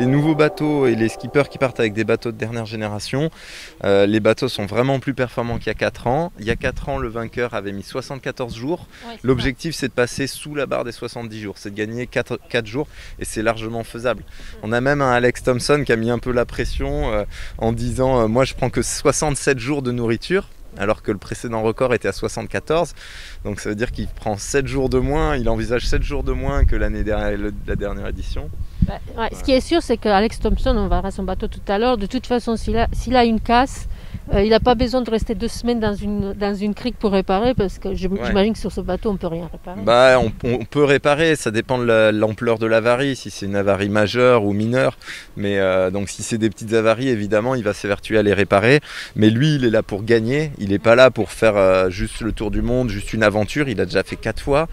Les nouveaux bateaux et les skippers qui partent avec des bateaux de dernière génération, euh, les bateaux sont vraiment plus performants qu'il y a 4 ans. Il y a 4 ans, le vainqueur avait mis 74 jours. L'objectif, c'est de passer sous la barre des 70 jours, c'est de gagner 4, jours et c'est largement faisable. On a même un Alex Thompson qui a mis un peu la pression euh, en disant euh, Moi, je prends que 67 jours de nourriture alors que le précédent record était à 74. Donc ça veut dire qu'il prend 7 jours de moins, il envisage 7 jours de moins que l'année dernière, la dernière édition. Ce qui est sûr, c'est qu'Alex Thompson, on verra son bateau tout à l'heure, de toute façon, s'il a, une casse, euh, il n'a pas besoin de rester deux semaines dans une, dans une crique pour réparer, parce que j'imagine que sur ce bateau, on ne peut rien réparer. Bah, on, peut réparer, ça dépend de l'ampleur de l'avarie, si c'est une avarie majeure ou mineure. Mais euh, donc, si c'est des petites avaries, évidemment, il va s'évertuer à les réparer. Mais lui, il est là pour gagner, il n'est pas là pour faire euh, juste le tour du monde, juste une aventure. Il a déjà fait quatre fois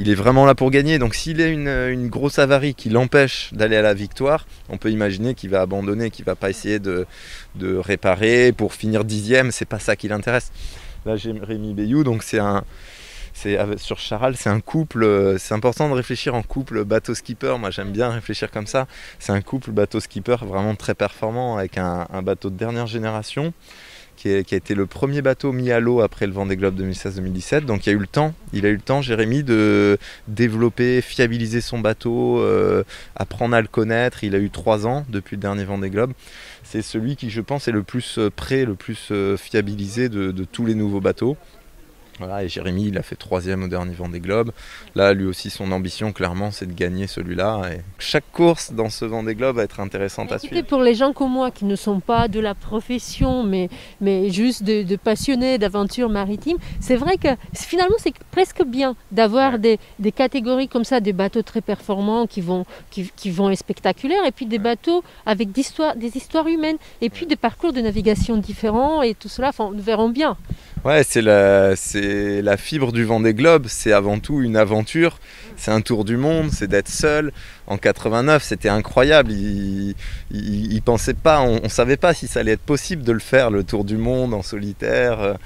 il est vraiment là pour gagner. Donc s'il a une, une, grosse avarie qui l'empêche d'aller à la victoire, on peut imaginer qu'il va abandonner, qu'il va pas essayer de, réparer pour finir dixième. C'est pas ça qui l'intéresse. Là j'ai Rémi Bayou, donc c'est un, c'est sur Charal, c'est un couple. C'est important de réfléchir en couple bateau skipper. Moi, j'aime bien réfléchir comme ça. C'est un couple bateau skipper vraiment très performant avec un bateau de dernière génération qui, a été le premier bateau mis à l'eau après le Vendée Globe 2016-2017. Donc il a eu le temps, il a eu le temps, Jérémy, de développer, fiabiliser son bateau, euh, apprendre à le connaître. Il a eu trois ans depuis le dernier Vendée Globe. C'est celui qui, je pense, est le plus euh, prêt, le plus euh, fiabilisé de tous les nouveaux bateaux. Voilà, et Jérémy, il a fait troisième au dernier Vendée Globe. Là, lui aussi, son ambition, clairement, c'est de gagner celui-là. Et chaque course dans ce Vendée Globe va être intéressante à suivre. Pour les gens comme moi, qui ne sont pas de la profession, mais, mais juste de, passionnés d'aventure maritime, c'est vrai que finalement, c'est presque bien d'avoir des, des, catégories comme ça, des bateaux très performants qui vont, qui, qui vont être spectaculaires, et puis des bateaux avec des histoires, des histoires humaines, et puis des parcours de navigation différents, et tout cela, enfin, nous verrons bien. Ouais, c'est la, la fibre du vent des globes. C'est avant tout une aventure. C'est un tour du monde. C'est d'être seul. En 89, c'était incroyable. Il, il, pensait pas, on, ne savait pas si ça allait être possible de le faire, le tour du monde en solitaire.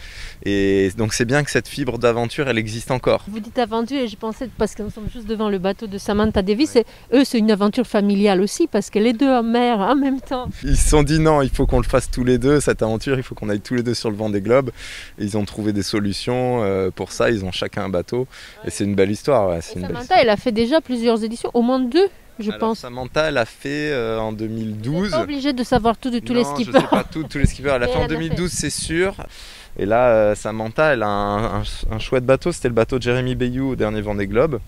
Et donc c'est bien que cette fibre d'aventure, elle existe encore. Vous dites aventure et je pensais, parce que nous sommes juste devant le bateau de Samantha Davis, et eux c'est une aventure familiale aussi, parce que les deux en mer en même temps. Ils se sont dit non, il faut qu'on le fasse tous les deux, cette aventure, il faut qu'on aille tous les deux sur le vent des globes. ils ont trouvé des solutions euh, pour ça, ils ont chacun un bateau. Et c'est une belle histoire. Samantha, elle a fait déjà plusieurs éditions, au moins deux je pense. Samantha, elle a fait euh, en 2012. Pas obligé de savoir tout de tous les skippers. Je sais pas tout, tous les skippers. Elle a fait en 2012, c'est sûr. Et là, euh, Samantha, elle a un, chouette bateau. C'était le bateau de Jérémy Bayou au dernier Vendée Globe,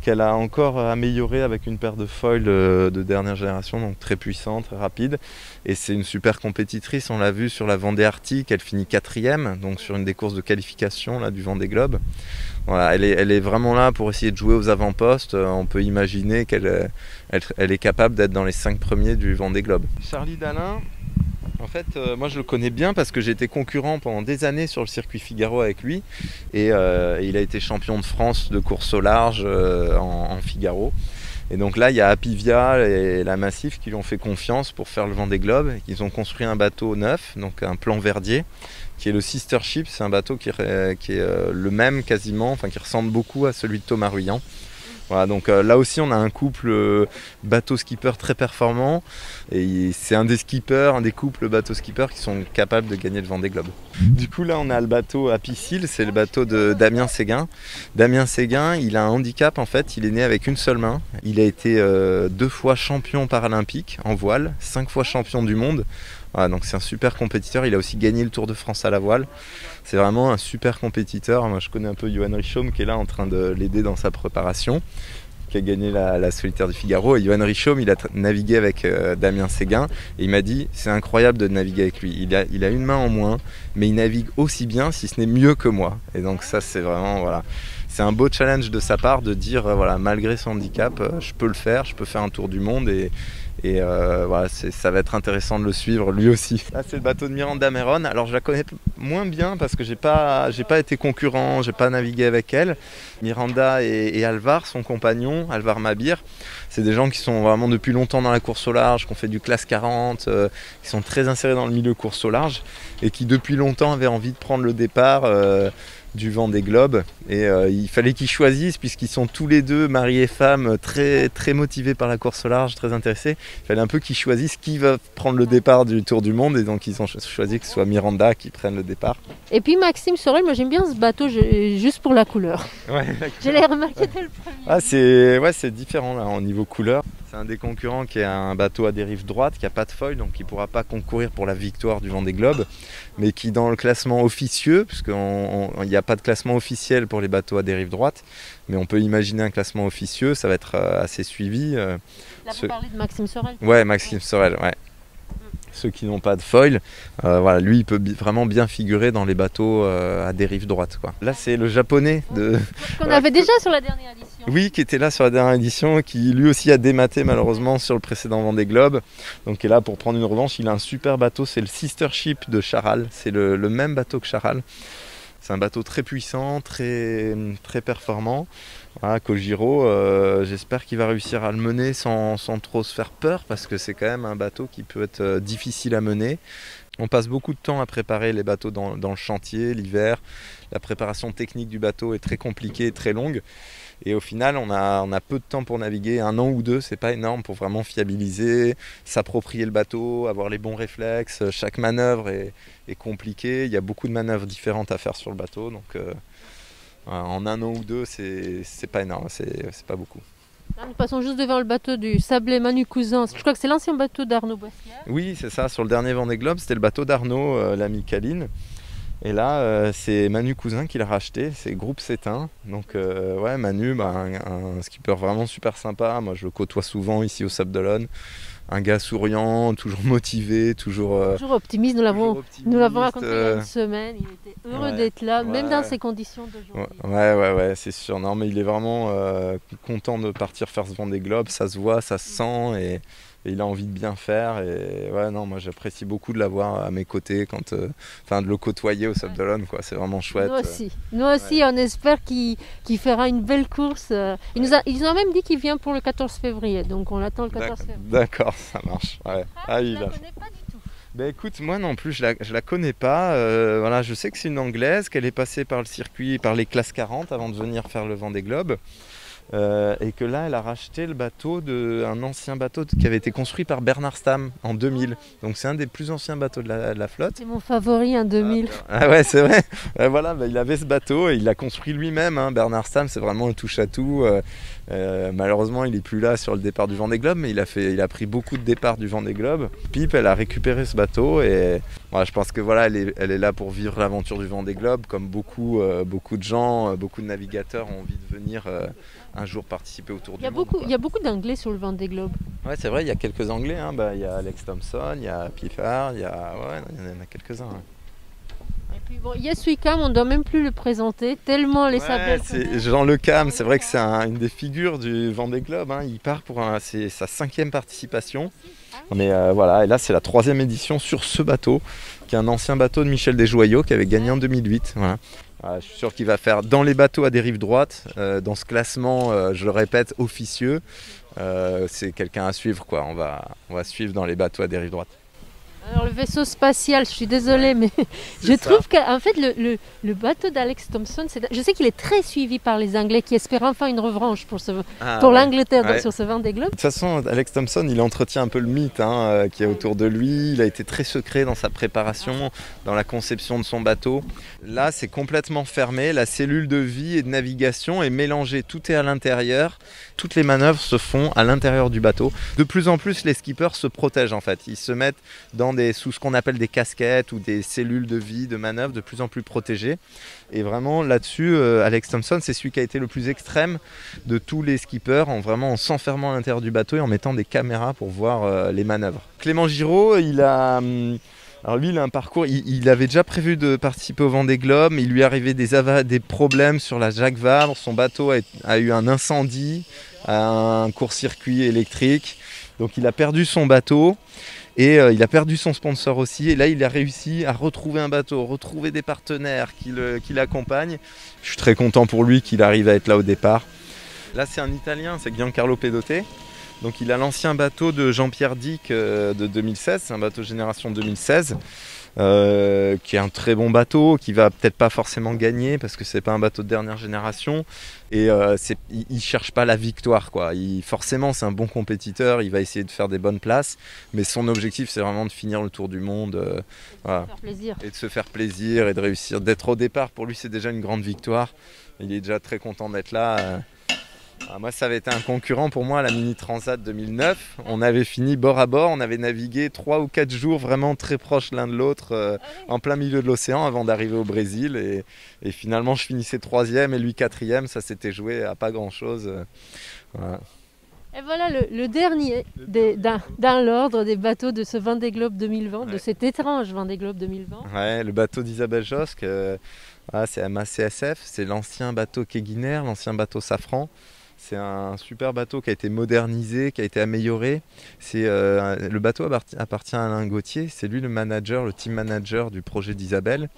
qu'elle a encore amélioré avec une paire de foils euh, de dernière génération, donc très puissant, très rapide. Et c'est une super compétitrice. On l'a vu sur la Vendée Arctique, elle finit quatrième, donc sur une des courses de qualification là, du Vendée Globe. Voilà, elle, est, vraiment là pour essayer de jouer aux avant-postes. Euh, on peut imaginer qu'elle elle, est capable d'être dans les cinq premiers du Vendée Globe. Charlie Dalin, en fait, euh, moi je le connais bien parce que j'ai été concurrent pendant des années sur le circuit Figaro avec lui. Et euh, il a été champion de France de course au large euh, en, Figaro. Et donc là, il y a Apivia et la Massif qui lui ont fait confiance pour faire le vent des globes. Ils ont construit un bateau neuf, donc un plan verdier, qui est le Sister Ship. C'est un bateau qui, est le même quasiment, enfin qui ressemble beaucoup à celui de Thomas Ruyant. Voilà, donc euh, là aussi on a un couple euh, bateau-skipper très performant et c'est un des skippers, un des couples bateau-skipper qui sont capables de gagner le Vendée Globe. Du coup là on a le bateau à Piscille, c'est le bateau de Damien Séguin. Damien Séguin, il a un handicap en fait, il est né avec une seule main. Il a été euh, deux fois champion paralympique en voile, cinq fois champion du monde. Donc c'est un super compétiteur, il a aussi gagné le Tour de France à la voile. C'est vraiment un super compétiteur. Moi, je connais un peu Johan Richaume qui est là en train de l'aider dans sa préparation, qui a gagné la, solitaire du Figaro. Et Johan Richaume, il a navigué avec euh, Damien Séguin et il m'a dit c'est incroyable de naviguer avec lui. Il a, il a une main en moins, mais il navigue aussi bien, si ce n'est mieux que moi. Et donc ça, c'est vraiment voilà c'est un beau challenge de sa part de dire voilà malgré son handicap euh, je peux le faire je peux faire un tour du monde et, et euh, voilà, ça va être intéressant de le suivre lui aussi. Là, c'est le bateau de Miranda Meron. Alors, je la connais moins bien parce que j'ai pas, j'ai pas été concurrent, j'ai pas navigué avec elle. Miranda et, Alvar, son compagnon, Alvar Mabir, c'est des gens qui sont vraiment depuis longtemps dans la course au large, qui ont fait du classe 40, euh, qui sont très insérés dans le milieu course au large et qui depuis longtemps avaient envie de prendre le départ. Euh, du vent des globes. Et euh, il fallait qu'ils choisissent, puisqu'ils sont tous les deux, mari et femme, très, très motivés par la course au large, très intéressés. Il fallait un peu qu'ils choisissent qui va prendre le départ du Tour du Monde. Et donc ils ont choisi que ce soit Miranda qui prenne le départ. Et puis Maxime Sorel, moi j'aime bien ce bateau juste pour la couleur. Ouais, Je l'ai remarqué dès le premier. Ah, c'est ouais, différent là, au niveau couleur. C'est un des concurrents qui a un bateau à dérive droite, qui n'a pas de foil, donc qui ne pourra pas concourir pour la victoire du Vendée Globe, mais qui dans le classement officieux, puisqu'il n'y a pas de classement officiel pour les bateaux à dérive droite, mais on peut imaginer un classement officieux, ça va être euh, assez suivi. Euh, Là, vous parlez de Maxime Sorel Ouais, Maxime Sorel, ouais ceux qui n'ont pas de foil. Euh, voilà, lui, il peut vraiment bien figurer dans les bateaux à dérive droite. Quoi. Là, c'est le japonais de. Qu'on avait déjà sur la dernière édition. Oui, qui était là sur la dernière édition, qui lui aussi a dématé malheureusement sur le précédent Vendée Globe. Donc il est là pour prendre une revanche. Il a un super bateau, c'est le Sister Ship de Charal. C'est le, même bateau que Charal. C'est un bateau très puissant, très, performant. Voilà, Kojiro, euh, j'espère qu'il va réussir à le mener sans, trop se faire peur parce que c'est quand même un bateau qui peut être euh, difficile à mener. On passe beaucoup de temps à préparer les bateaux dans le chantier l'hiver. La préparation technique du bateau est très compliquée, très longue. Et au final, on a, on a peu de temps pour naviguer, un an ou deux, c'est pas énorme pour vraiment fiabiliser, s'approprier le bateau, avoir les bons réflexes. Chaque manœuvre est, compliquée, il y a beaucoup de manœuvres différentes à faire sur le bateau, donc euh, en un an ou deux, c'est pas énorme, c'est pas beaucoup. nous passons juste devant le bateau du Sablé Manu Cousin. Je crois que c'est l'ancien bateau d'Arnaud Boissière. Oui, c'est ça. Sur le dernier Vendée Globe, c'était le bateau d'Arnaud, euh, l'ami Caline. Et là, euh, c'est Manu Cousin qui l'a racheté, c'est Groupe Cétain. Donc, euh, ouais, Manu, bah, un, skipper vraiment super sympa. Moi, je le côtoie souvent ici au Sable d'Olonne. Un gars souriant, toujours motivé, toujours. Euh, toujours optimiste. Nous l'avons, nous l'avons raconté il y a une semaine. Il était heureux d'être là, même dans ces conditions d'aujourd'hui. Ouais, ouais, ouais, c'est sûr. Non, mais il est vraiment content de partir faire ce vent des globes. Ça se voit, ça se sent. Et il a envie de bien faire. Et ouais, non, moi j'apprécie beaucoup de l'avoir à mes côtés, quand, euh, enfin de le côtoyer au Sable quoi. C'est vraiment chouette. Nous aussi, nous aussi on espère qu'il fera une belle course. Euh. Il nous a, ils ont même dit qu'il vient pour le 14 février, donc on l'attend le 14 février. D'accord, ça marche. Ouais. Ah, ah, il la connais pas du tout. Ben écoute, moi non plus, je la, la connais pas. Euh, voilà, je sais que c'est une anglaise, qu'elle est passée par le circuit, par les classes 40 avant de venir faire le vent des globes. Euh, et que là, elle a racheté le bateau d'un ancien bateau qui avait été construit par Bernard Stam en 2000. Donc c'est un des plus anciens bateaux de la, flotte. C'est mon favori, un 2000. Ah, ah, ouais, c'est vrai. voilà, bah, il avait ce bateau et il l'a construit lui-même. Hein. Bernard Stam, c'est vraiment un touche-à-tout. Euh, euh, malheureusement, il n'est plus là sur le départ du Vendée Globe, mais il a, fait, il a pris beaucoup de départs du Vendée Globe. Pipe, elle a récupéré ce bateau et je pense que voilà, elle est, elle est là pour vivre l'aventure du Vendée Globe, comme beaucoup, beaucoup de gens, beaucoup de navigateurs ont envie de venir un jour participer au Tour du Monde. Beaucoup, il y a beaucoup d'anglais sur le Vendée Globe. Ouais, c'est vrai, il y a quelques anglais. Hein. Bah, il y a Alex Thompson, il y a Piffard, il y, a... Ouais, il y en a quelques-uns. Et puis bon, Yes Cam, on ne doit même plus le présenter, tellement les ouais, c'est Jean Le Cam, c'est vrai que c'est une des figures du Vendée Globe. Hein. Il part pour un, sa cinquième participation. Ah on est, euh, voilà, et là, c'est la troisième édition sur ce bateau, qui est un ancien bateau de Michel Desjoyaux qui avait gagné en 2008. Voilà. Ah, je suis sûr qu'il va faire dans les bateaux à dérive droite, euh, dans ce classement, euh, je le répète, officieux. Euh, c'est quelqu'un à suivre, quoi. On va, on va suivre dans les bateaux à dérive droite. Alors le vaisseau spatial, je suis désolée, mais je trouve qu'en fait le, le, bateau d'Alex Thompson, je sais qu'il est très suivi par les Anglais qui espèrent enfin une revanche pour, ce, ah pour l'Angleterre sur ce vent des globes. De toute façon, Alex Thompson, il entretient un peu le mythe hein, euh, qui est autour de lui. Il a été très secret dans sa préparation, dans la conception de son bateau. Là, c'est complètement fermé. La cellule de vie et de navigation est mélangée. Tout est à l'intérieur. Toutes les manœuvres se font à l'intérieur du bateau. De plus en plus, les skippers se protègent en fait. Ils se mettent dans sous ce qu'on appelle des casquettes ou des cellules de vie, de manœuvre de plus en plus protégées. Et vraiment là-dessus, euh, Alex Thompson, c'est celui qui a été le plus extrême de tous les skippers, en vraiment en s'enfermant à l'intérieur du bateau et en mettant des caméras pour voir euh, les manœuvres. Clément Giraud, il a... Hum, alors lui, il a un parcours, il, avait déjà prévu de participer au Vendée Globe, mais il lui arrivé des, des problèmes sur la Jacques Vabre, son bateau a eu un incendie, un court-circuit électrique, donc il a perdu son bateau. Et euh, il a perdu son sponsor aussi. Et là, il a réussi à retrouver un bateau, retrouver des partenaires qui l'accompagnent. Je suis très content pour lui qu'il arrive à être là au départ. Là, c'est un Italien, c'est Giancarlo Pedote. Donc, il a l'ancien bateau de Jean-Pierre Dick euh, de 2016. C'est un bateau génération 2016. Euh, qui est un très bon bateau, qui va peut-être pas forcément gagner parce que c'est pas un bateau de dernière génération. Et euh, il, ne cherche pas la victoire, quoi. Il, forcément, c'est un bon compétiteur, il va essayer de faire des bonnes places, mais son objectif, c'est vraiment de finir le tour du monde. et de se faire plaisir et de réussir. D'être au départ, pour lui, c'est déjà une grande victoire. Il est déjà très content d'être là. Ah, moi, ça avait été un concurrent pour moi, la Mini Transat 2009. On avait fini bord à bord, on avait navigué 3 ou 4 jours vraiment très proches l'un de l'autre, euh, ah en plein milieu de l'océan avant d'arriver au Brésil. Et, finalement, je finissais troisième et lui quatrième. Ça s'était joué à pas grand chose. Euh, et voilà le, dernier dans l'ordre des bateaux de ce Vendée Globe 2020, de cet étrange Vendée Globe 2020. Ouais, le bateau d'Isabelle Josque, euh, c'est MACSF, c'est l'ancien bateau Keguiner, l'ancien bateau Safran. C'est un super bateau qui a été modernisé, qui a été amélioré. C'est euh, le bateau appartient à Alain Gauthier. C'est lui le manager, le team manager du projet d'Isabelle.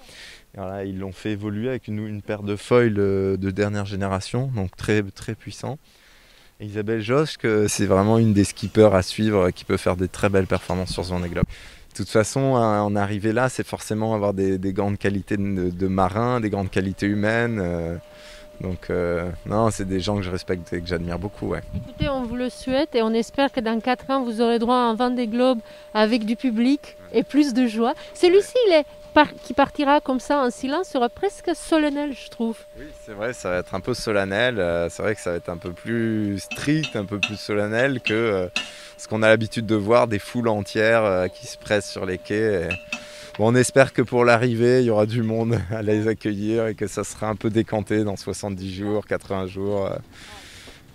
ils l'ont fait évoluer avec une, paire de foils euh, de dernière génération, donc très très puissant. Isabelle Josque, c'est vraiment une des skippers à suivre qui peut faire des très belles performances sur ce. De toute façon, en arriver là, c'est forcément avoir des, grandes qualités de, marin, des grandes qualités humaines. Euh, donc euh, non, c'est des gens que je respecte et que j'admire beaucoup. Ouais. Écoutez, on vous le souhaite et on espère que dans 4 ans, vous aurez droit à un Vendée Globe avec du public et plus de joie. Celui-ci, il est qui partira comme ça en silence sera presque solennel, je trouve. Oui, c'est vrai, ça va être un peu solennel. Euh, c'est vrai que ça va être un peu plus strict, un peu plus solennel que euh, ce qu'on a l'habitude de voir des foules entières qui se pressent sur les quais on espère que pour l'arrivée, il y aura du monde à les accueillir et que ça sera un peu décanté dans 70 jours, 80 jours. Euh.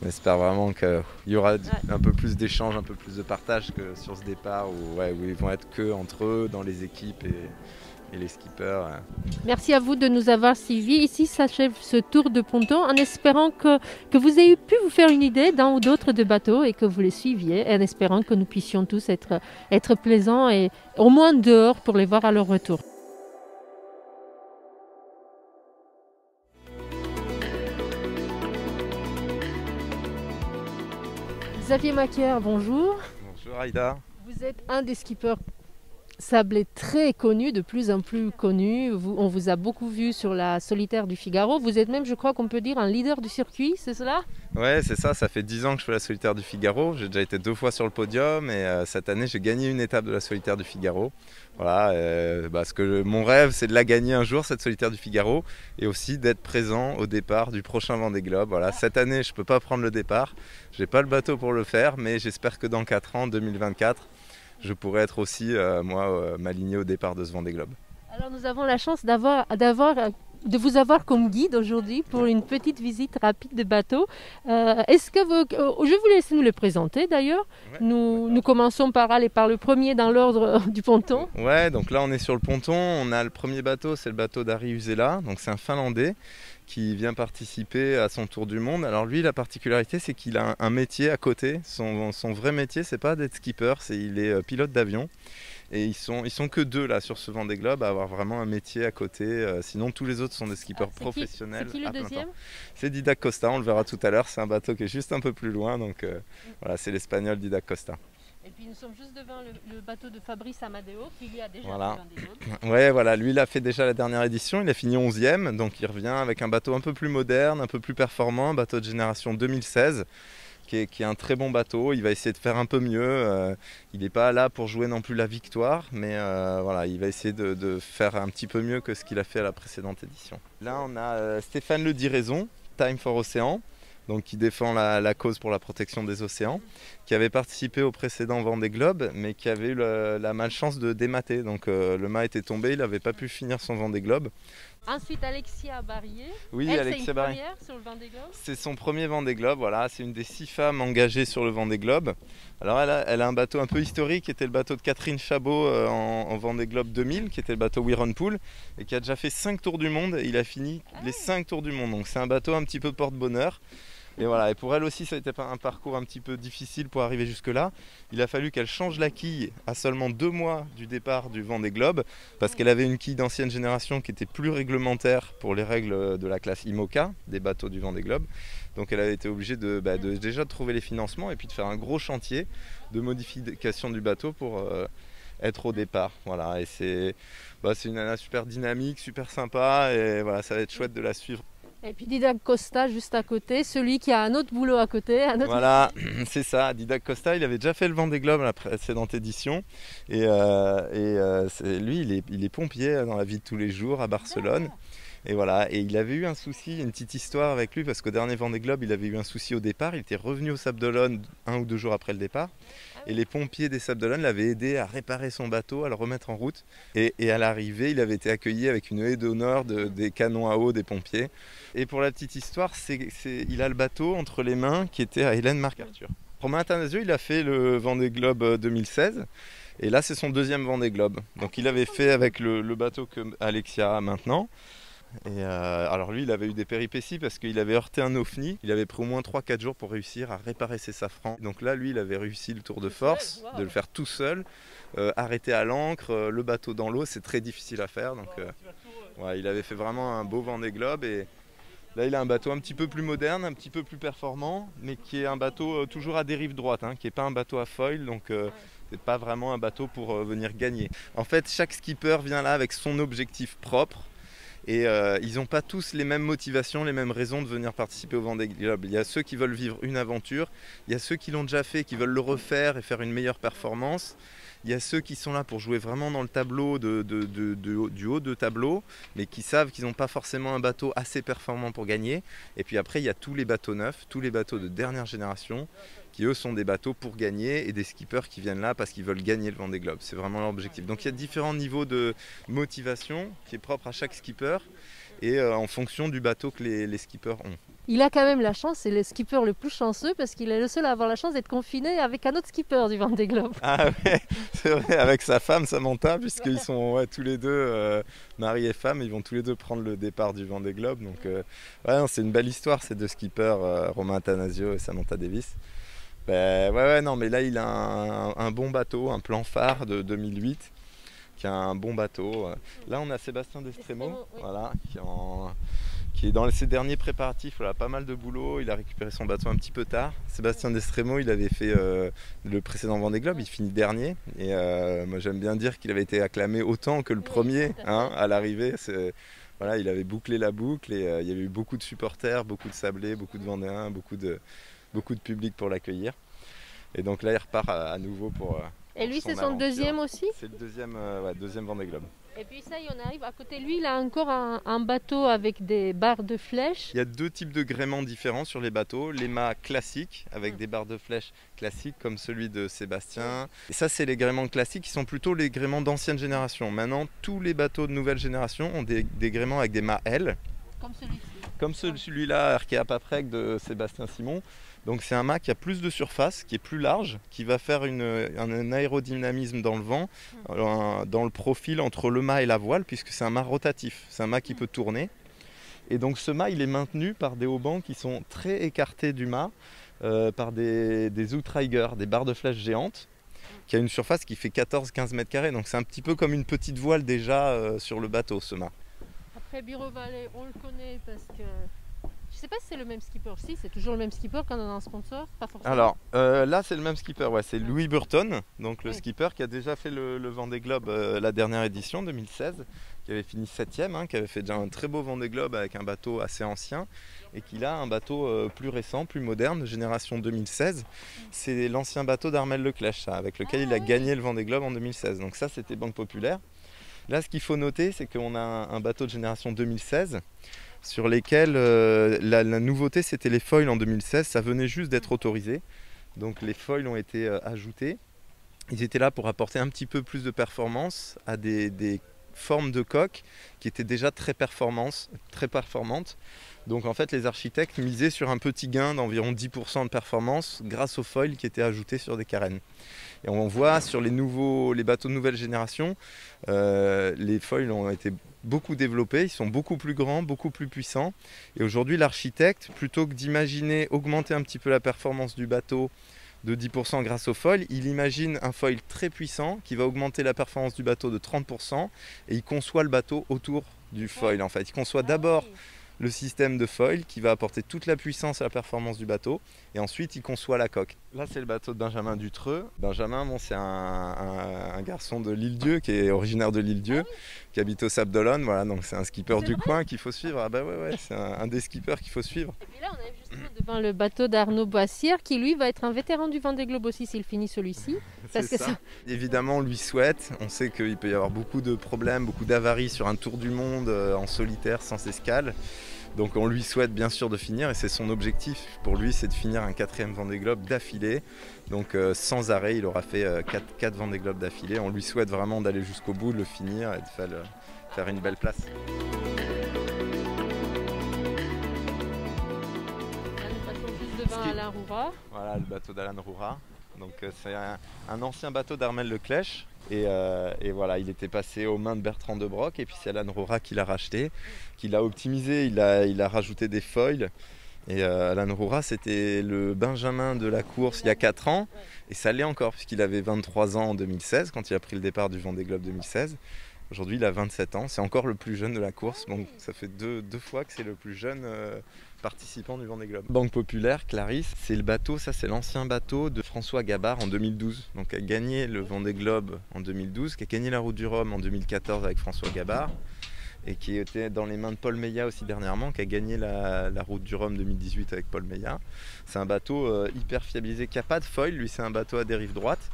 On espère vraiment qu'il y aura un peu plus d'échanges, un peu plus de partage que sur ce départ où, ils vont être que entre eux dans les équipes et, les skippers. Merci à vous de nous avoir suivis. Ici s'achève ce tour de ponton en espérant que, que vous ayez pu vous faire une idée d'un ou d'autre de bateaux et que vous les suiviez et en espérant que nous puissions tous être, être plaisants et au moins dehors pour les voir à leur retour. Xavier Macaire, bonjour. Bonjour Aïda. Vous êtes un des skippers Sable est très connu, de plus en plus connu. on vous a beaucoup vu sur la solitaire du Figaro. Vous êtes même, je crois qu'on peut dire, un leader du circuit, c'est cela? Ouais, c'est ça. Ça fait 10 ans que je fais la solitaire du Figaro. J'ai déjà été deux fois sur le podium et euh, cette année, j'ai gagné une étape de la solitaire du Figaro. Voilà, euh, parce que mon rêve, c'est de la gagner un jour, cette solitaire du Figaro, et aussi d'être présent au départ du prochain Vendée Globe. Voilà, cette année, je ne peux pas prendre le départ. J'ai pas le bateau pour le faire, mais j'espère que dans 4 ans, 2024, je pourrais être aussi, euh, moi, euh, m'aligner au départ de ce Vendée Globe. Alors nous avons la chance d'avoir, d'avoir de vous avoir comme guide aujourd'hui pour une petite visite rapide de bateau. Euh, est-ce que vous, je vais vous laisser nous le présenter d'ailleurs. nous, nous, commençons par aller par le premier dans l'ordre du ponton. Ouais, donc là on est sur le ponton. On a le premier bateau, c'est le bateau d'Ari Usela, donc c'est un Finlandais qui vient participer à son tour du monde. Alors lui, la particularité, c'est qu'il a un, métier à côté. Son, vrai métier, c'est pas d'être skipper, c'est il est euh, pilote d'avion. Et ils sont, ils sont que deux là sur ce Vendée Globe à avoir vraiment un métier à côté. Euh, sinon, tous les autres sont des skippers professionnels. C'est qui le deuxième? C'est Didac Costa, on le verra tout à l'heure. C'est un bateau qui est juste un peu plus loin. Donc euh, voilà, c'est l'espagnol Didac Costa. Et puis nous sommes juste devant le, bateau de Fabrice Amadeo qui y a déjà voilà. Ouais, voilà, lui il a fait déjà la dernière édition, il a fini 11e, donc il revient avec un bateau un peu plus moderne, un peu plus performant, un bateau de génération 2016. Qui est, un très bon bateau, il va essayer de faire un peu mieux. Euh, il n'est pas là pour jouer non plus la victoire, mais euh, voilà, il va essayer de, faire un petit peu mieux que ce qu'il a fait à la précédente édition. Là, on a euh, Stéphane Le Diraison, Time for Océan donc qui défend la, cause pour la protection des océans, qui avait participé au précédent Vendée Globe, mais qui avait eu la malchance de démater. Donc euh, le mât était tombé, il n'avait pas pu finir son Vendée Globe. Ensuite, Alexia Barrier. Oui, Alexia Barrier. sur le Vendée Globe. C'est son premier Vendée Globe. Voilà, c'est une des six femmes engagées sur le Vendée Globe. Alors, elle a, elle a un bateau un peu historique, qui était le bateau de Catherine Chabot euh, en, en, Vendée Globe 2000, qui était le bateau Pool, et qui a déjà fait cinq tours du monde. il a fini ah les cinq tours du monde. Donc, c'est un bateau un petit peu porte-bonheur. Et voilà, et pour elle aussi, ça a été un parcours un petit peu difficile pour arriver jusque-là. Il a fallu qu'elle change la quille à seulement deux mois du départ du Vendée Globe, parce qu'elle avait une quille d'ancienne génération qui était plus réglementaire pour les règles de la classe IMOCA, des bateaux du Vendée Globe. Donc elle a été obligée de, bah, déjà de trouver les financements et puis de faire un gros chantier de modification du bateau pour... Euh, être au départ. Voilà, et c'est bah, une nana super dynamique, super sympa, et voilà, ça va être chouette de la suivre. Et puis Didac Costa juste à côté, celui qui a un autre boulot à côté. Voilà, c'est ça. Didac Costa, il avait déjà fait le Vendée Globe la précédente édition. Et, euh, et euh, lui, il est, il est, pompier dans la vie de tous les jours à Barcelone. Et voilà, et il avait eu un souci, une petite histoire avec lui, parce qu'au dernier Vendée Globe, il avait eu un souci au départ. Il était revenu au Sable d'Olonne un ou deux jours après le départ. Et les pompiers des Sables d'Olonne l'avaient aidé à réparer son bateau, à le remettre en route. Et, à l'arrivée, il avait été accueilli avec une haie d'honneur des canons à eau des pompiers. Et pour la petite histoire, il a le bateau entre les mains qui était à Hélène Marc-Arthur. Romain Athanasio, il a fait le Vendée Globe 2016. Euh, et là, c'est son deuxième Vendée Globe. Donc il avait fait avec le, le bateau que Alexia a maintenant. Et euh, alors lui, il avait eu des péripéties parce qu'il avait heurté un ovni. Il avait pris au moins 3-4 jours pour réussir à réparer ses safrans. Donc là, lui, il avait réussi le tour de force, de le faire tout seul, euh, arrêté à l'ancre, euh, le bateau dans l'eau, c'est très difficile à faire. Donc ouais, il avait fait vraiment un beau vent des globes et là, il a un bateau un petit peu plus moderne, un petit peu plus performant, mais qui est un bateau toujours à dérive droite, hein, qui n'est pas un bateau à foil. Donc c'est pas vraiment un bateau pour venir gagner. En fait, chaque skipper vient là avec son objectif propre. Et euh, ils n'ont pas tous les mêmes motivations, les mêmes raisons de venir participer au Vendée Globe. Il y a ceux qui veulent vivre une aventure, il y a ceux qui l'ont déjà fait, qui veulent le refaire et faire une meilleure performance. Il y a ceux qui sont là pour jouer vraiment dans le tableau du haut de tableau, mais qui savent qu'ils n'ont pas forcément un bateau assez performant pour gagner. Et puis après, il y a tous les bateaux neufs, tous les bateaux de dernière génération, qui eux sont des bateaux pour gagner, et des skippers qui viennent là parce qu'ils veulent gagner le Vendée Globe. C'est vraiment leur objectif. Donc il y a différents niveaux de motivation qui est propre à chaque skipper et euh, en fonction du bateau que les, skippers ont. Il a quand même la chance, c'est le skipper le plus chanceux parce qu'il est le seul à avoir la chance d'être confiné avec un autre skipper du Vendée Globe. Ah ouais, c'est vrai, avec sa femme Samantha, puisqu'ils sont tous les deux euh, mari et femme, ils vont tous les deux prendre le départ du Vendée Globe. Donc euh, ouais, c'est une belle histoire ces deux skippers, Romain Athanasio et Samantha Davis. Ben, ouais, ouais, non, mais là il a un bon bateau, un plan phare de 2008 un bon bateau. Là, on a Sébastien Destremo, voilà, qui, est dans ses derniers préparatifs. Il a pas mal de boulot. Il a récupéré son bateau un petit peu tard. Sébastien Destremo, il avait fait euh, le précédent Vendée Globe. Il finit dernier. Et euh, moi, j'aime bien dire qu'il avait été acclamé autant que le premier hein, à l'arrivée. Voilà, il avait bouclé la boucle et euh, il y avait eu beaucoup de supporters, beaucoup de sablés, beaucoup de Vendéens, beaucoup de, beaucoup de public pour l'accueillir. Et donc là, il repart à nouveau pour, et lui, c'est son deuxième aussi C'est le deuxième, euh, ouais, deuxième Vendée Globe. Et puis ça, on arrive à côté de lui, il a encore un, bateau avec des barres de flèches. Il y a deux types de gréements différents sur les bateaux. Les mâts classiques, avec des barres de flèches classiques, comme celui de Sébastien. Et ça, c'est les gréements classiques qui sont plutôt les gréements d'ancienne génération. Maintenant, tous les bateaux de nouvelle génération ont des, des gréements avec des mâts L. Comme celui-ci. Comme celui-là, Arkea Paprec de Sébastien Simon. Donc c'est un mât qui a plus de surface, qui est plus large, qui va faire un, aérodynamisme dans le vent, hmm. dans le profil entre le mât et la voile, puisque c'est un mât rotatif, c'est un mât qui hmm. peut tourner. Et donc ce mât, il est maintenu par des haubans qui sont très écartés du mât, euh, par des, des outriggers, des barres de flèche géantes, qui a une surface qui fait 14-15 mètres carrés. Donc c'est un petit peu comme une petite voile déjà euh, sur le bateau, ce mât. Après Bureau Valley, on le connaît parce que sais pas si c'est le même skipper. Si, c'est toujours le même skipper quand on a un sponsor Pas forcément. Alors euh, là, c'est le même skipper. Ouais, c'est Louis Burton, donc le skipper qui a déjà fait le, le Vendée Globe euh, la dernière édition 2016, qui avait fini 7 hein, qui avait fait déjà un très beau Vendée Globe avec un bateau assez ancien et qui a un bateau euh, plus récent, plus moderne, génération 2016. C'est l'ancien bateau d'Armel Leclèche, avec lequel il a ah gagné le Vendée Globe en 2016. Donc ça, c'était Banque Populaire. Là, ce qu'il faut noter, c'est qu'on a un bateau de génération 2016 sur lesquels euh, la, nouveauté c'était les foils en 2016, ça venait juste d'être autorisé. Donc les foils ont été euh, ajoutés. Ils étaient là pour apporter un petit peu plus de performance à des, formes de coques qui étaient déjà très, très performantes. Donc en fait les architectes misaient sur un petit gain d'environ 10% de performance grâce aux foils qui étaient ajoutés sur des carènes. Et on voit sur les nouveaux, les bateaux de nouvelle génération, euh, les foils ont été beaucoup développés, ils sont beaucoup plus grands, beaucoup plus puissants. Et aujourd'hui, l'architecte, plutôt que d'imaginer augmenter un petit peu la performance du bateau de 10% grâce au foil, il imagine un foil très puissant qui va augmenter la performance du bateau de 30% et il conçoit le bateau autour du foil en fait. Il conçoit ah d'abord le système de foil qui va apporter toute la puissance et la performance du bateau. Et ensuite, il conçoit la coque. Là, c'est le bateau de Benjamin Dutreux. Benjamin, bon, c'est un, garçon de l'île Dieu, qui est originaire de l'île Dieu, qui habite au Sable d'Olonne. Voilà, donc c'est un skipper du coin qu'il faut suivre. Ah bah ouais, ouais, c'est un, des skippers qu'il faut suivre. Et là, on est justement devant le bateau d'Arnaud Boissière, qui lui va être un vétéran du Vendée Globe aussi s'il finit celui-ci. Parce que ça. Évidemment, on lui souhaite. On sait qu'il peut y avoir beaucoup de problèmes, beaucoup d'avaries sur un tour du monde euh, en solitaire, sans escale. Donc on lui souhaite bien sûr de finir et c'est son objectif pour lui, c'est de finir un quatrième Vendée Globe d'affilée. Donc euh, sans arrêt, il aura fait 4, euh, 4 Vendée Globe d'affilée. On lui souhaite vraiment d'aller jusqu'au bout, de le finir et de faire, une belle place. Roura. Voilà le bateau d'Alain Roura. Donc euh, c'est un, ancien bateau d'Armel Leclèche. Et, euh, et, voilà, il était passé aux mains de Bertrand de Broc. Et puis c'est Alan Rora qui l'a racheté, qui l'a optimisé. Il a, il a rajouté des foils. Et euh, Alan Roura, c'était le Benjamin de la course il y a 4 ans. Et ça l'est encore, puisqu'il avait 23 ans en 2016, quand il a pris le départ du Vendée Globe 2016. Aujourd'hui, il a 27 ans. C'est encore le plus jeune de la course. Donc, ça fait deux, deux fois que c'est le plus jeune participant du Vendée Globe. Banque Populaire, Clarisse, c'est le bateau, ça c'est l'ancien bateau de François Gabard en 2012. Donc a gagné le Vendée Globe en 2012, qui a gagné la Route du Rhum en 2014 avec François Gabard et qui était dans les mains de Paul Meillat aussi dernièrement, qui a gagné la, route du Rhum 2018 avec Paul Meillat. C'est un bateau euh, hyper fiabilisé, qui n'a pas de foil, lui c'est un bateau à dérive droite,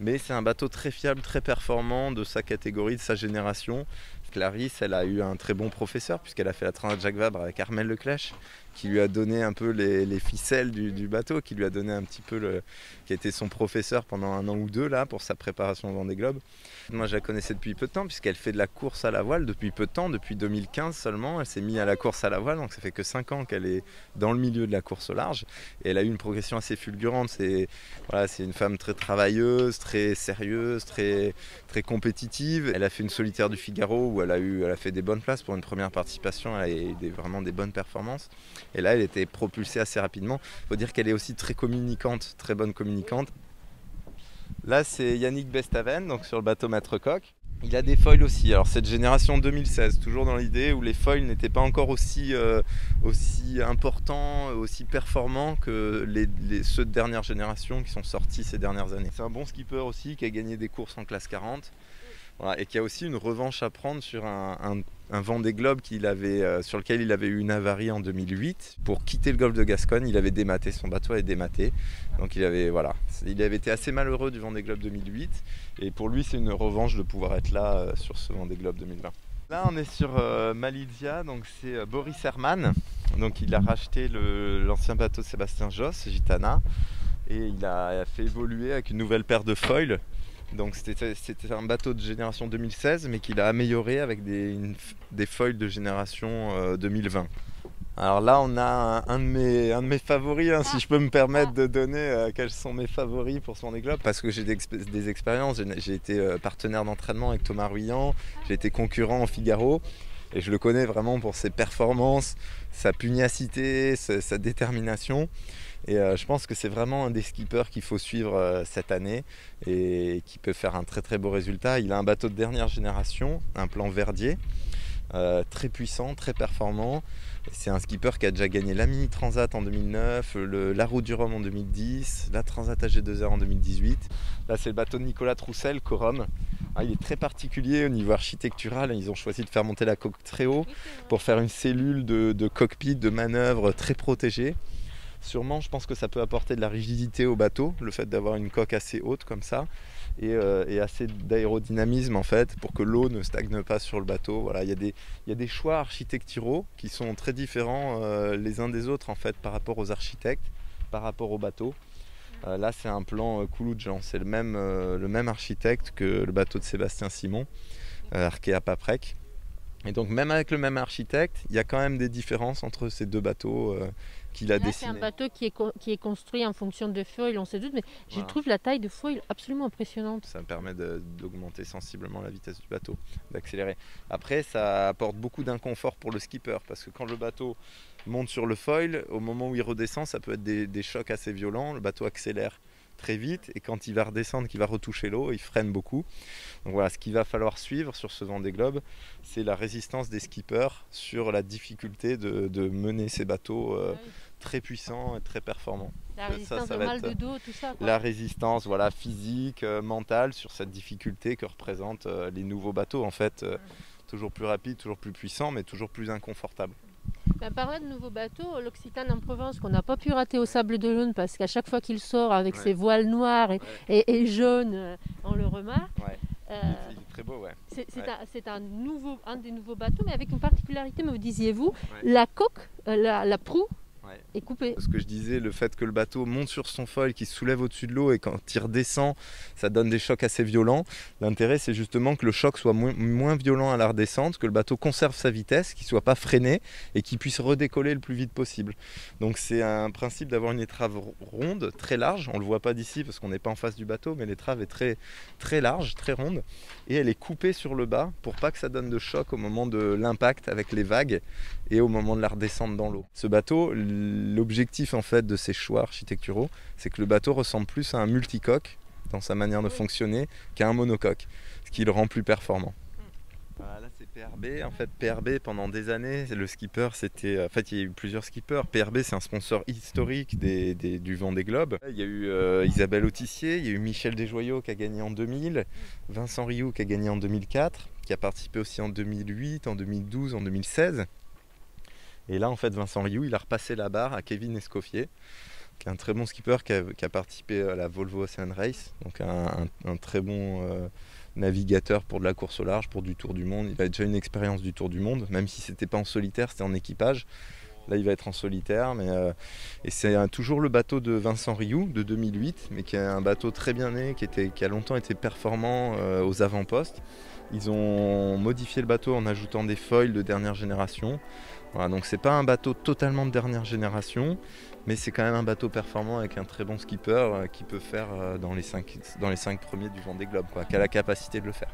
mais c'est un bateau très fiable, très performant de sa catégorie, de sa génération. Clarisse, elle a eu un très bon professeur puisqu'elle a fait la Transat Jacques Vabre avec Armel Leclèche qui lui a donné un peu les, ficelles du, bateau, qui lui a donné un petit peu le, qui a été son professeur pendant un an ou deux là pour sa préparation au Vendée Globe. Moi je la connaissais depuis peu de temps puisqu'elle fait de la course à la voile depuis peu de temps, depuis 2015 seulement. Elle s'est mise à la course à la voile, donc ça fait que 5 ans qu'elle est dans le milieu de la course au large et elle a eu une progression assez fulgurante. C'est voilà, c'est une femme très travailleuse, très sérieuse, très très compétitive. Elle a fait une solitaire du Figaro où elle a eu, elle a fait des bonnes places pour une première participation. Elle a eu vraiment des bonnes performances. Et là, elle était propulsée assez rapidement. Il faut dire qu'elle est aussi très communicante, très bonne communicante. Là, c'est Yannick Bestaven, donc sur le bateau Maître Coq. Il a des foils aussi. Alors cette génération 2016, toujours dans l'idée où les foils n'étaient pas encore aussi, euh, aussi importants, aussi performants que les, ceux de dernière génération qui sont sortis ces dernières années. C'est un bon skipper aussi qui a gagné des courses en classe 40 et qui a aussi une revanche à prendre sur un, un, Vendée Globe qu'il euh, sur lequel il avait eu une avarie en 2008. Pour quitter le golfe de Gascogne, il avait dématé, son bateau avait dématé. Donc il avait, voilà, il avait été assez malheureux du Vendée Globe 2008. Et pour lui, c'est une revanche de pouvoir être là euh, sur ce Vendée Globe 2020. Là, on est sur euh, Malidia, donc c'est Boris Herman. Donc il a racheté l'ancien bateau de Sébastien Josse, Gitana, et il a fait évoluer avec une nouvelle paire de foils donc c'était un bateau de génération 2016 mais qu'il a amélioré avec des, des foils de génération 2020. Euh, Alors là on a un, de, mes, un de mes favoris, hein, si je peux me permettre de donner euh, quels sont mes favoris pour son Globe, parce que j'ai des, expériences, j'ai été euh, partenaire d'entraînement avec Thomas Ruyant, j'ai été concurrent en Figaro, et je le connais vraiment pour ses performances, sa pugnacité, sa détermination. Et euh, je pense que c'est vraiment un des skippers qu'il faut suivre euh, cette année et qui peut faire un très très beau résultat. Il a un bateau de dernière génération, un plan Verdier, euh, très puissant, très performant. C'est un skipper qui a déjà gagné la Mini Transat en 2009, la Route du Rhum en 2010, la Transat AG2R en 2018. Là, c'est le bateau de Nicolas Troussel, Corum. Ah, il est très particulier au niveau architectural. Ils ont choisi de faire monter la coque très haut pour faire une cellule de, de cockpit, de manœuvre très protégée. Sûrement, je pense que ça peut apporter de la rigidité au bateau, le fait d'avoir une coque assez haute comme ça, et, euh, assez d'aérodynamisme en fait, pour que l'eau ne stagne pas sur le bateau. Voilà, il y, a des, choix architecturaux qui sont très différents euh, les uns des autres en fait par rapport aux architectes, par rapport au bateau. Euh, là, c'est un plan Jean. c'est le même, le même architecte que le bateau de Sébastien Simon, Arkea Paprec. Et donc même avec le même architecte, il y a quand même des différences entre ces deux bateaux qu'il a dessiné. C'est un bateau qui est, qui est construit en fonction de foil, on sait doute, mais je trouve la taille de foil absolument impressionnante. Ça permet d'augmenter sensiblement la vitesse du bateau, d'accélérer. Après, ça apporte beaucoup d'inconfort pour le skipper, parce que quand le bateau monte sur le foil, au moment où il redescend, ça peut être des, des chocs assez violents, le bateau accélère très vite et quand il va redescendre, qu'il va retoucher l'eau, il freine beaucoup. Donc voilà, ce qu'il va falloir suivre sur ce Vendée Globe, c'est la résistance des skippers sur la difficulté de, mener ces bateaux euh, ah très puissants et très performants. La résistance ça, mal de dos, tout ça. La résistance voilà, physique, euh, mentale sur cette difficulté que représentent euh, les nouveaux bateaux en fait. toujours plus rapides, toujours plus puissants, mais toujours plus inconfortables. Ben, parlant de nouveaux bateaux, l'Occitane en Provence, qu'on n'a pas pu rater au Sable de parce qu'à chaque fois qu'il sort avec ses voiles noires et, jaunes, euh, on le remarque. Euh, c'est très beau, ouais. C'est un, nouveau, un des nouveaux bateaux, mais avec une particularité, me disiez-vous, la coque, euh, la, la proue est coupé. Ce que je disais, le fait que le bateau monte sur son foil, qu'il se soulève au-dessus de l'eau et quand il redescend, ça donne des chocs assez violents. L'intérêt, c'est justement que le choc soit moins, violent à la redescente, que le bateau conserve sa vitesse, qu'il ne soit pas freiné et qu'il puisse redécoller le plus vite possible. Donc c'est un principe d'avoir une étrave ronde, très large. On ne le voit pas d'ici parce qu'on n'est pas en face du bateau, mais l'étrave est très, très large, très ronde. Et elle est coupée sur le bas pour pas que ça donne de choc au moment de l'impact avec les vagues et au moment de la redescente dans l'eau. Ce bateau, l'objectif en fait de ces choix architecturaux, c'est que le bateau ressemble plus à un multicoque dans sa manière de fonctionner qu'à un monocoque, ce qui le rend plus performant. Voilà, là c'est PRB. En fait, PRB pendant des années, le skipper c'était. En fait, il y a eu plusieurs skippers. PRB c'est un sponsor historique des, du Vendée Globe. Il y a eu euh, Isabelle Autissier, il y a eu Michel Desjoyaux qui a gagné en 2000, Vincent Rioux qui a gagné en 2004, qui a participé aussi en 2008, en 2012, en 2016. Et là, en fait, Vincent Rioux, il a repassé la barre à Kevin Escoffier, qui est un très bon skipper qui a, participé à la Volvo Ocean Race, donc un, très bon euh, navigateur pour de la course au large, pour du Tour du Monde. Il a déjà une expérience du Tour du Monde, même si c'était pas en solitaire, c'était en équipage. Là, il va être en solitaire, mais euh, et c'est toujours le bateau de Vincent Rioux de 2008, mais qui est un bateau très bien né, qui, a longtemps été performant euh, aux avant-postes. Ils ont modifié le bateau en ajoutant des foils de dernière génération. Voilà, donc c'est pas un bateau totalement de dernière génération, mais c'est quand même un bateau performant avec un très bon skipper euh, qui peut faire euh, dans les 5 dans les cinq premiers du Vendée Globe, quoi, qui a la capacité de le faire.